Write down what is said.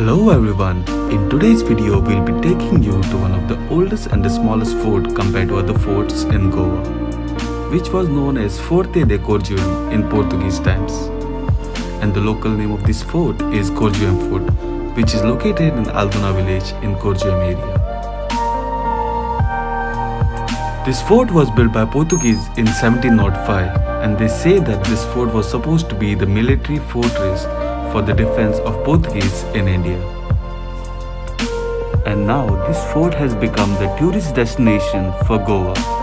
Hello everyone, in today's video we'll be taking you to one of the oldest and the smallest fort compared to other forts in Goa, which was known as Forte de Corjuem in Portuguese times. And the local name of this fort is Corjuem Fort, which is located in Aldona village in Corjuem area. This fort was built by Portuguese in 1705 and they say that this fort was supposed to be the military fortress for the defense of Portuguese in India. And now this fort has become the tourist destination for Goa.